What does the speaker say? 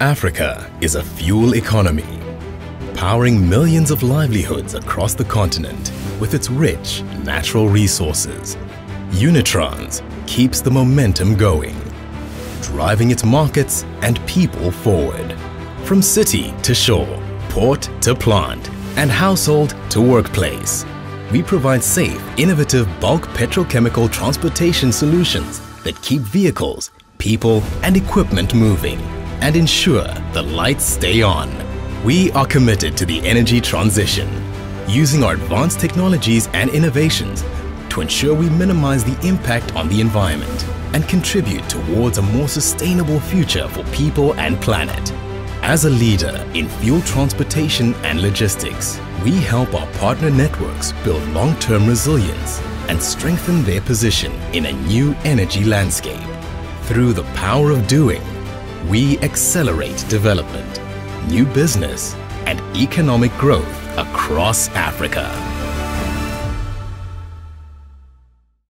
Africa is a fuel economy, powering millions of livelihoods across the continent with its rich natural resources. Unitrans keeps the momentum going, driving its markets and people forward. From city to shore, port to plant, and household to workplace, we provide safe, innovative bulk petrochemical transportation solutions that keep vehicles, people, and equipment moving and ensure the lights stay on. We are committed to the energy transition, using our advanced technologies and innovations to ensure we minimize the impact on the environment and contribute towards a more sustainable future for people and planet. As a leader in fuel transportation and logistics, we help our partner networks build long-term resilience and strengthen their position in a new energy landscape. Through the power of doing, we accelerate development, new business, and economic growth across Africa.